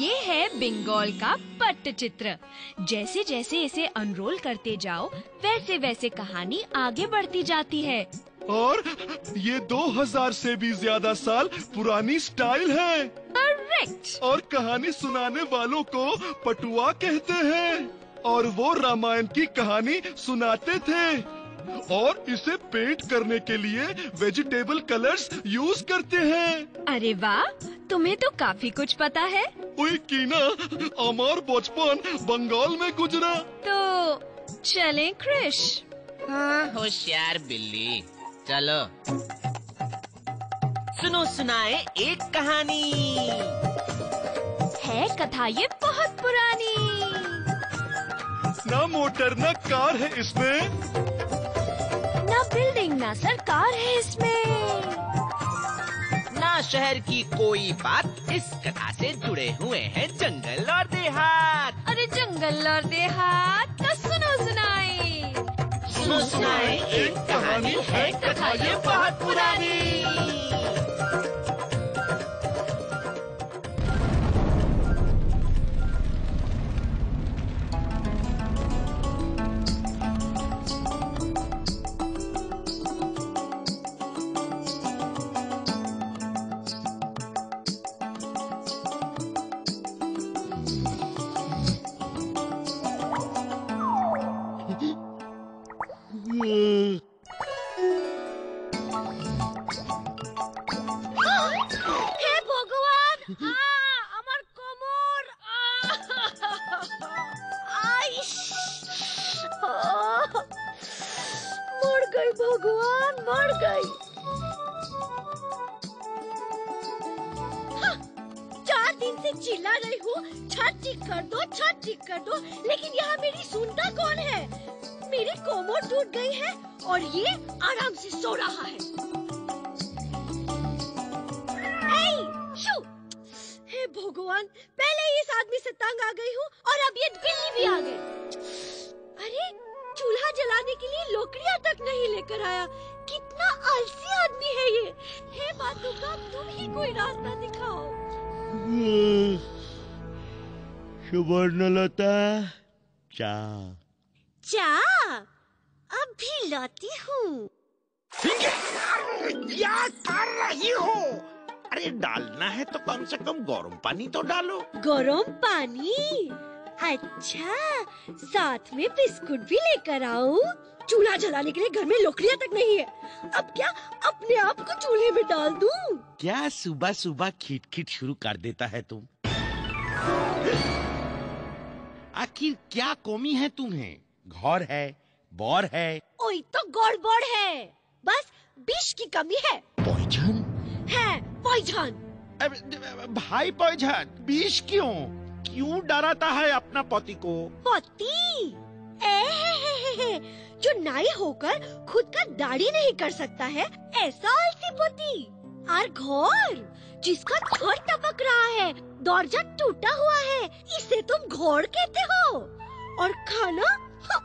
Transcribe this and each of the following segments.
ये है बंगाल का पट्टचित्र जैसे जैसे इसे अनरोल करते जाओ वैसे वैसे कहानी आगे बढ़ती जाती है। और ये 2000 से भी ज़्यादा साल पुरानी स्टाइल है। करेक्ट और कहानी सुनाने वालों को पटुआ कहते हैं। और वो रामायण की कहानी सुनाते थे। और इसे पेंट करने के लिए वेजिटेबल कलर्स यूज़ करते हैं। अरे वाह तुम्हें तो काफ़ी कुछ पता है। ओए कीना हमार बचपन बंगाल में गुजरा। तो चलें क्रिश। हाँ होशियार बिल्ली। चलो। सुनो सुनाए एक कहानी। है कथा ये बहुत पुरानी। ना मोटर ना कार है इसमें। ना बिल्डिंग ना सरकार है इसमें। ना शहर की कोई बात इस कथा से जुड़े हुए हैं जंगल और देहात। अरे जंगल और देहात तो सुनो सुनाए सुनो सुनाए एक कहानी है कथा ये बहुत पुरानी। me. और ये आराम से सो रहा है। हे भगवान पहले इस आदमी से तंग आ गई हूँ और अब ये बिल्ली भी आ गई। अरे चूल्हा जलाने के लिए लोकड़िया तक नहीं लेकर आया। कितना आलसी आदमी है ये। हे बातों का तुम ही कोई रास्ता दिखाओ। सुवर्णलता चा चा अब भी लाती हूँ। क्या कर रही हो। अरे डालना है तो कम से कम गर्म पानी तो डालो। गरम पानी? अच्छा साथ में बिस्कुट भी लेकर आऊँ चूल्हा जलाने के लिए घर में लोकड़ियाँ तक नहीं है। अब क्या अपने आप को चूल्हे में डाल दूँ? क्या सुबह सुबह खीट खीट शुरू कर देता है तुम? आखिर क्या कमी है तुम्हें? घर है बौर है। ओई तो गड़बड़ है। बस विष की कमी है। पॉइजन है पॉइजन भाई पॉइजन विष क्यों? क्यों डराता है अपना पति को? पति? ए जो नाई होकर खुद का दाढ़ी नहीं कर सकता है ऐसा आलसी पति और घोर जिसका घर टपक रहा है दरजा टूटा हुआ है इसे तुम घोड़ कहते हो? और खाना? हाँ,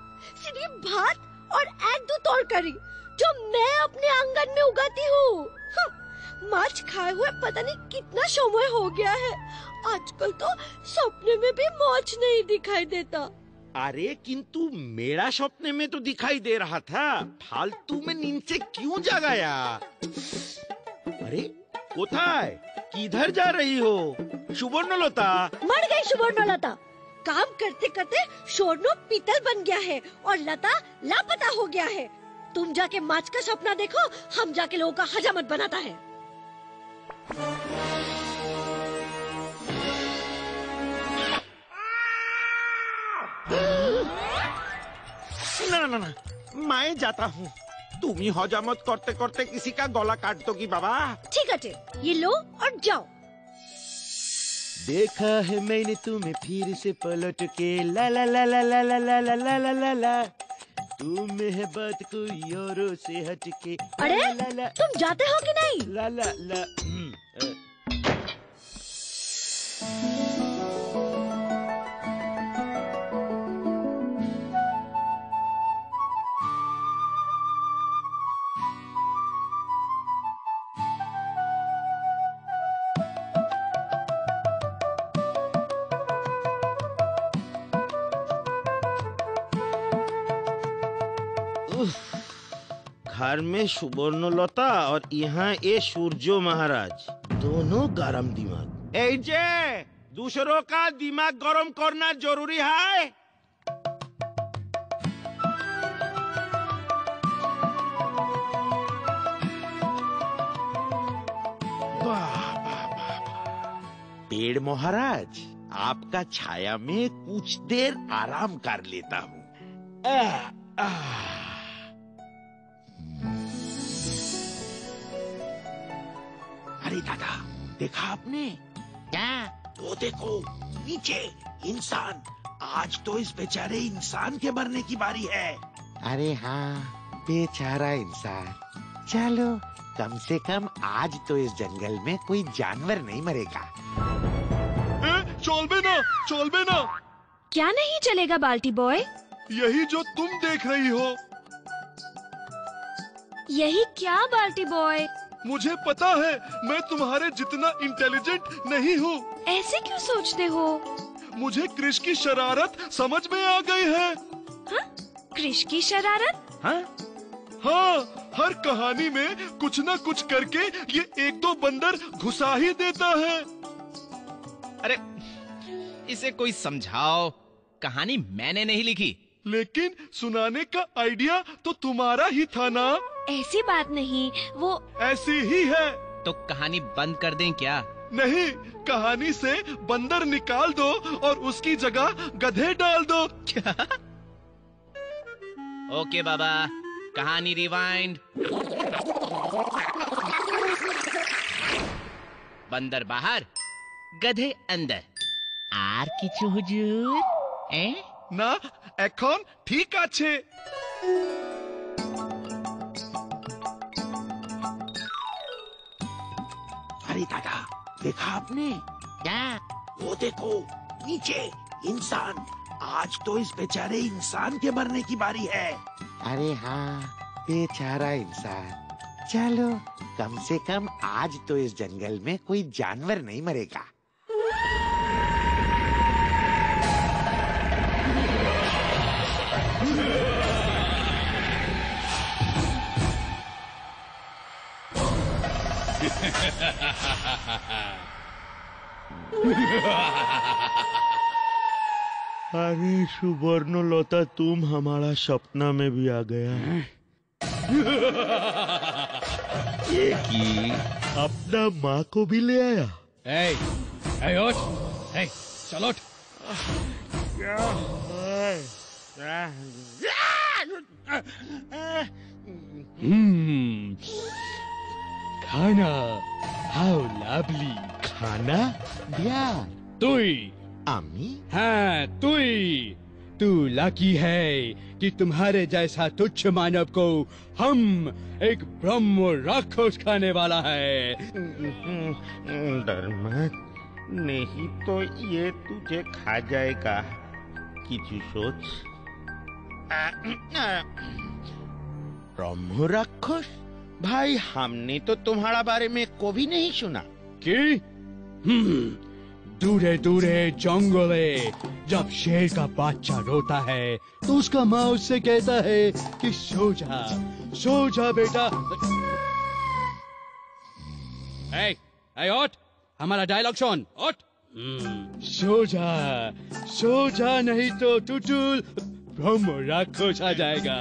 सिर्फ़ भात और एक दो तरकारी जो मैं अपने आँगन में उगाती हूँ। हाँ, माछ खाए हुए पता नहीं कितना समय हो गया है। आजकल तो सपने में भी माछ नहीं दिखाई देता। अरे किंतु मेरा सपने में तो दिखाई दे रहा था। फालतू में नींद से क्यों जगाया अरे कोথায় किधर जा रही हो? सुवर्णलता। मर गई सुवर्णलता। काम करते करते शोरनो पीतल बन गया है और लता लापता हो गया है। तुम जाके माच का सपना देखो हम जाके लोगों का हजामत बनाता है। ना ना ना मैं जाता हूँ। तुम ही हजामत करते करते किसी का गला काट दोगी बाबा। ठीक है ये लो और जाओ। देखा है मैंने तुम्हें फिर से पलट के ला ला ला ला ला ला ला ला ला ला ला ला तुम है बात को औरों से हटके अरे ला ला ला तुम जाते हो कि नहीं ला ला ला घर में सुवर्णलता और यहाँ ये सूर्यो महाराज दोनों गरम दिमाग ए जे दूसरों का दिमाग गरम करना ज़रूरी है वाह, वाह, वाह, वाह। पेड़ महाराज आपका छाया में कुछ देर आराम कर लेता हूँ अरे दादा देखा आपने? क्या? वो देखो नीचे इंसान। आज तो इस बेचारे इंसान के मरने की बारी है। अरे हाँ बेचारा इंसान। चलो कम से कम आज तो इस जंगल में कोई जानवर नहीं मरेगा। ए, चलबे ना चलबे ना क्या नहीं चलेगा बाल्टी बॉय? यही जो तुम देख रही हो। यही क्या बाल्टी बॉय? मुझे पता है मैं तुम्हारे जितना इंटेलिजेंट नहीं हूँ। ऐसे क्यों सोचते हो? मुझे क्रिश की शरारत समझ में आ गई है? क्रिश की शरारत? हाँ? हाँ हर कहानी में कुछ न कुछ करके ये एक दो बंदर घुसा ही देता है। अरे इसे कोई समझाओ। कहानी मैंने नहीं लिखी। लेकिन सुनाने का आइडिया तो तुम्हारा ही था ना? ऐसी बात नहीं वो ऐसी ही है तो कहानी बंद कर दें क्या नहीं कहानी से बंदर निकाल दो और उसकी जगह गधे डाल दो ओके बाबा कहानी रिवाइंड बंदर बाहर गधे अंदर আর কিছু হুজুর এ না এখন ঠিক আছে अरे दादा देखा आपने? क्या? वो देखो नीचे इंसान। आज तो इस बेचारे इंसान के मरने की बारी है। अरे हाँ बेचारा इंसान। चलो कम से कम आज तो इस जंगल में कोई जानवर नहीं मरेगा। अरे सुवर्णलता तुम हमारा सपना में भी आ गया। ये की अपना माँ को भी ले आया। Hey, उठ, hey, चलो उठ। Hmm, खाना, हाउ lovely. खाना? प्यार तुई, अम्मी हाँ तुई, तू लकी है कि तुम्हारे जैसा तुच्छ मानव को हम एक ब्रह्म राक्षस खाने वाला है। डर मत नहीं तो ये तुझे खा जाएगा। किसी सोच। ब्रह्म राक्षस? भाई हमने तो तुम्हारा बारे में कभी नहीं सुना। कि? हम्म, दूरे दूरे जंगले जब शेर का बच्चा रोता है तो उसका माँ उससे कहता है कि सो जा सो जा बेटा। ए, ए, उठ हमारा डायलॉग सुन उठ हम्म, सो जा सो जा नहीं तो टुटुल ब्रह्म राक्षस आ जाएगा।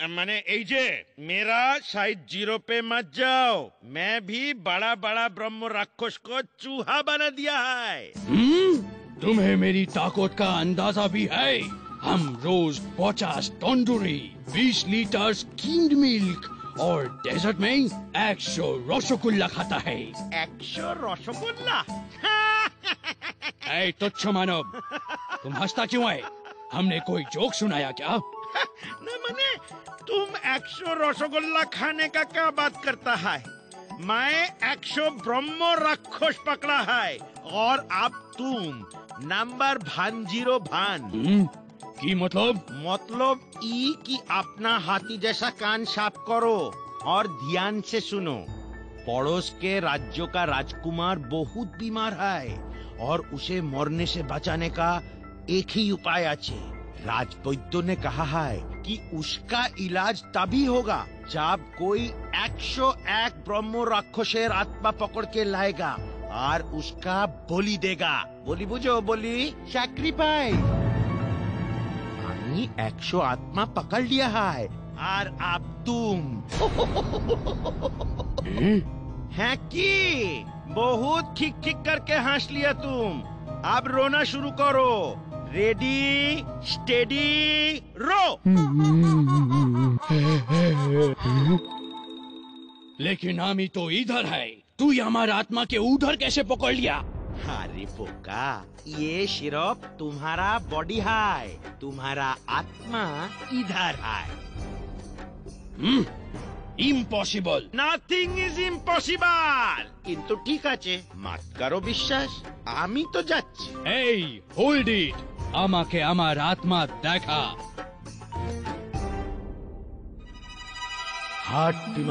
मैंने एजे मेरा शायद ज़ीरो पे मत जाओ। मैं भी बड़ा बड़ा ब्रह्म राक्षस को चूहा बना दिया है। hmm? तुम्हें मेरी ताकत का अंदाज़ा भी है? हम रोज पचास तंदूरी बीस लीटर स्कीम्ड मिल्क और डेजर्ट में एक सौ रसगुल्ला खाता है। एक सौ रसगुल्ला? तुच्छ मानव तुम हंसता क्यों है? हमने कोई जोक सुनाया क्या? न मने तुम एक्शो रसगुल्ला खाने का क्या बात करता है? मैं एक्शो ब्रह्मो राक्षस पकड़ा है और अब तुम नंबर भान भान। हम्म, की मतलब? मतलब ई की अपना हाथी जैसा कान साफ़ करो और ध्यान से सुनो। पड़ोस के राज्यों का राजकुमार बहुत बीमार है और उसे मरने से बचाने का एक ही उपाय अच्छे राजवैद्य ने कहा है कि उसका इलाज तभी होगा जब कोई एक सौ एक ब्रह्मो राक्षसेर आत्मा पकड़ के लाएगा और उसका बोली देगा बोली बुझो बोली सैक्रिफाइस আমি একশো আত্মা पकड़ लिया है और अब तुम हैं? है की बहुत खिक खिक करके हंस लिया तुम अब रोना शुरू करो रेडी स्टेडी रो लेकिन आमी तो इधर है तू ही हमारा आत्मा के उधर कैसे पकड़ लिया अरे बोका ये सिर्फ तुम्हारा बॉडी है तुम्हारा आत्मा इधर है ইম্পসিবল নাথিং ইজ ইম্পসিবল কিন্তু ঠিক আছে মাত কারো বিশ্বাস আমি তো যাচ্ছি এই হোল্ড ইট আমাকে আমার আত্মা দেখা। হাট টিম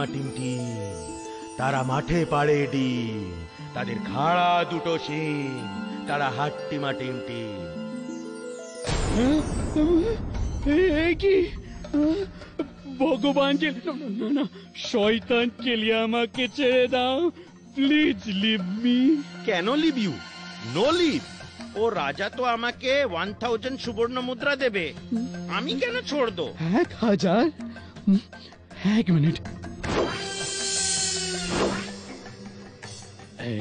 তারা মাঠে পাড়ে ডিম তাদের খাড়া দুটো শিং তারা হাট টিম এ কি? ভগবানকে না না শয়তানকে লিয়ে আমাকে ছেড়ে দাও। প্লিজ লিভ মি কেন লিভ ইউ নো লিভ ও রাজা তো আমাকে ওয়ান থাউজেন্ড সুবর্ণ মুদ্রা দেবে আমি কেন ছোড় দো এক হাজার এক মিনিট এ,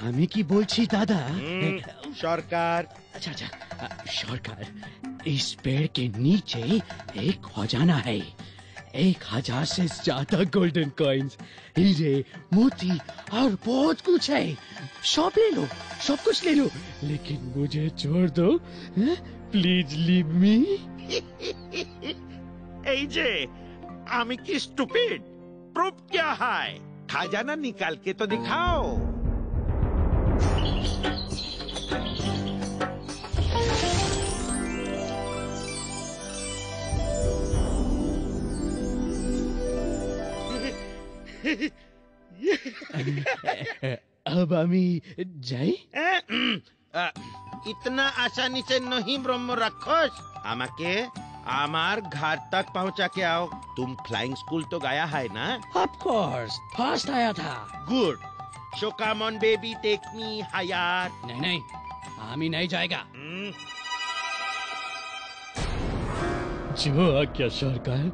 আমি কি বলছি দাদা হুম, সরকার अच्छा अच्छा अ, सरकार इस पेड़ के नीचे एक खजाना है एक हजार से ज्यादा गोल्डन कॉइन्स हीरे मोती और बहुत कुछ है सब ले लो सब कुछ ले लो लेकिन मुझे छोड़ दो प्लीज लीव मी এই যে আমি কি স্টুপিড প্রুফ क्या है खजाना निकाल के तो दिखाओ अब আমি যাই এ, উম, আ, इतना आसानी से नहीं ब्रह्म राक्षस আমাকে আমার घर तक पहुंचा के आओ तुम फ्लाइंग स्कूल तो गया है ना ऑफ कोर्स फर्स्ट आया था good so come on baby take me higher नहीं नहीं আমি नहीं जाएगा जो आज्ञा सरकार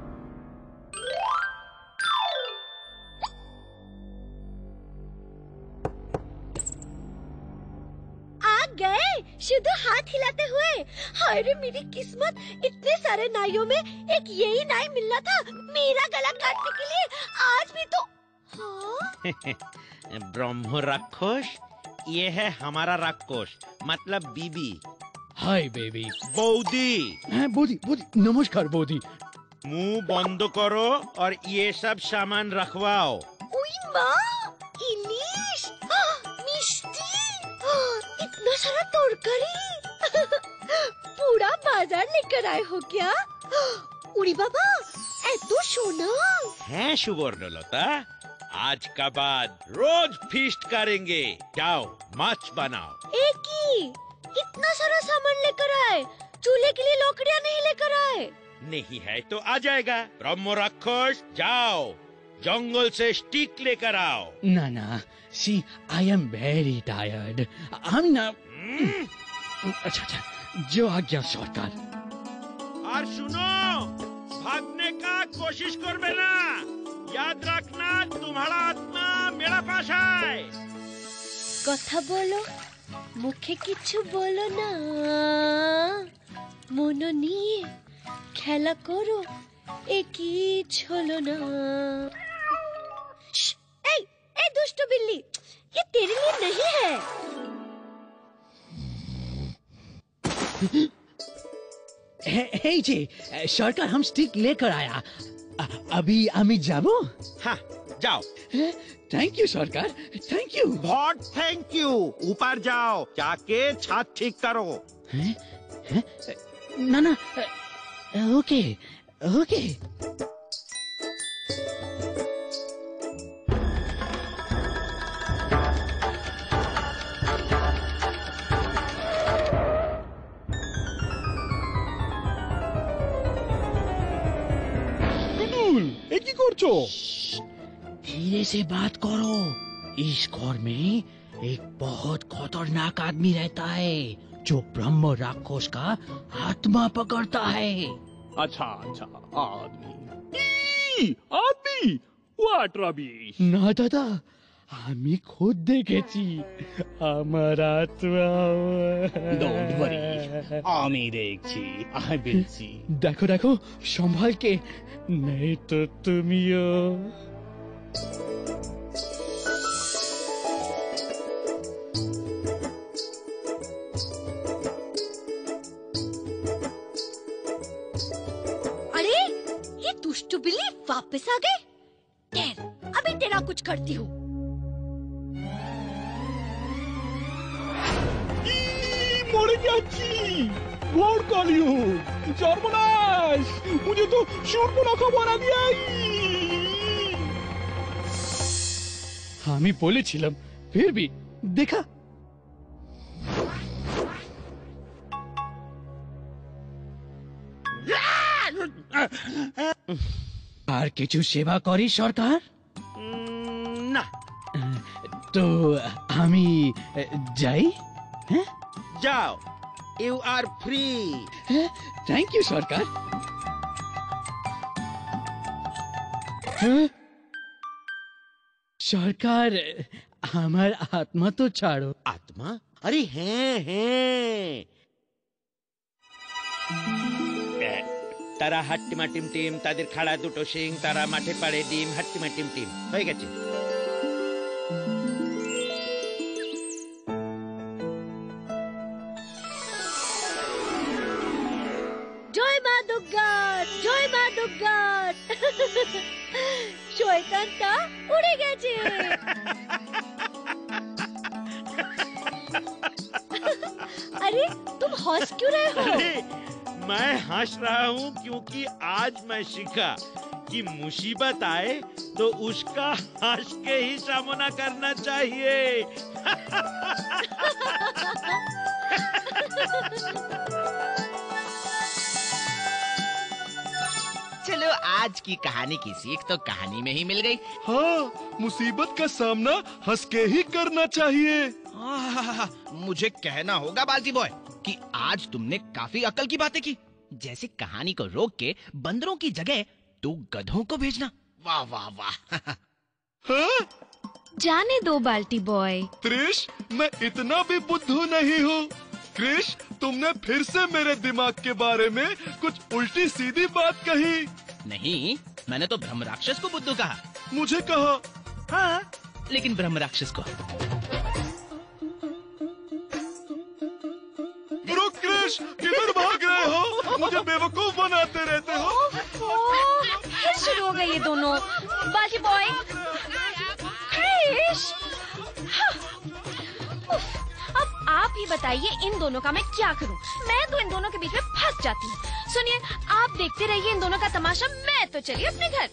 हाय रे मेरी किस्मत इतने सारे नाइयों में एक यही नाई मिलना था मेरा गला काटने के लिए। आज भी तो हाँ? ब्रह्म राक्षस ये है हमारा राक्षस मतलब बीबी। Hi baby. बौदी। हाँ बौदी बौदी नमस्कार बौदी। मुँह बंद करो और ये सब सामान रखवाओ। इलिश। हाँ, मिष्टी। हाँ, इतना सारा तरकारी। पूरा बाजार लेकर आए हो क्या आह, उड़ी बाबा এত সোনা हैं सुवर्णलता आज का बाद रोज फीस्ट करेंगे जाओ माछ बनाओ एक ही इतना सारा सामान लेकर आए चूल्हे के लिए लकड़ियाँ नहीं लेकर आए नहीं है तो आ जाएगा ब्रह्म राक्षस जाओ जंगल से स्टिक लेकर आओ না না see I am very tired আমি না हम्म, আচ্ছা আচ্ছা जो आज्ञा सरकार और सुनो भागने का कोशिश करबे ना याद रखना तुम्हारा आत्मा मेरा पास है কথা বলো মুখে কিছু বলো না মন নিয়ে খেলা করো একই হলো না শ্, এই এই দুষ্ট बिल्ली ये तेरे लिए नहीं है এই যে সরকার हम स्टिक लेकर आया अ- अभी আমি যাব हाँ जाओ thank you Sarkar thank you बहुत थैंक यू ऊपर जाओ जाके छत ठीक करो না না ওকে ওকে করছো धीरे से बात करो इस घर में एक बहुत खतरनाक आदमी रहता है जो ब्रह्म राक्षस का आत्मा पकड़ता है अच्छा अच्छा आदमी ई, आदमी হোয়াট রাবিশ না দাদা আমি খুদ দেখেছি আমার আত্মা Don't worry, আমি দেখছি আমি বলছি দেখো দেখো সম্ভাল কে নেই তো তুমিও अरे ये दुष्ट बिल्ली वापस आ गए ठहर अभी तेरा कुछ करती हूँ যাচ্ছি। ঘোর সর্বনাশ। মুঝে তো দিয়াই আমি বলেছিলাম ফির ভি দেখা। আর কিছু সেবা করি সরকার? না। তো আমি যাই হ্যাঁ? যাও। You are free thank you Sarkar হ্যাঁ? সরকার আমার আত্মা তো ছাড়ো আত্মা আরে হ্যাঁ হ্যাঁ তারা হাট্টিমা টিম টিম তাদের খাড়া দুটো সিং তারা মাঠে পাড়ে ডিম হাট্টিমা টিম টিম হয়ে গেছে শয়তানটা উড়ে গেছে अरे तुम हंस क्यों रहे हो अरे मैं हंस रहा हूँ क्योंकि आज मैं सीखा कि मुसीबत आए तो उसका हंस के ही सामना करना चाहिए आज की कहानी की सीख तो कहानी में ही मिल गई। हाँ मुसीबत का सामना हंस के ही करना चाहिए। आहा, मुझे कहना होगा बाल्टी बॉय कि आज तुमने काफ़ी अकल की बातें की। जैसे कहानी को रोक के बंदरों की जगह दो गधों को भेजना। वाह वाह वाह। हाँ? जाने दो बाल्टी बॉय। त्रिश मैं इतना भी बुद्धू नहीं हूँ। क्रिश तुमने फिर से मेरे दिमाग के बारे में कुछ उल्टी सीधी बात कही। नहीं मैंने तो ब्रह्म राक्षस को बुद्धू कहा। मुझे कहा। हाँ। लेकिन ब्रह्म राक्षस को किधर भाग रहे हो। मुझे बेवकूफ़ बनाते रहते हो। फिर शुरू हो गए ये दोनों। बाल्टी बॉय क्रिश! हाँ, अब आप ही बताइए इन दोनों का मैं क्या करूँ? मैं तो इन दोनों के बीच में फंस जाती हूँ। सुनिए आप देखते रहिए इन दोनों का तमाशा। मैं तो चलिए अपने घर।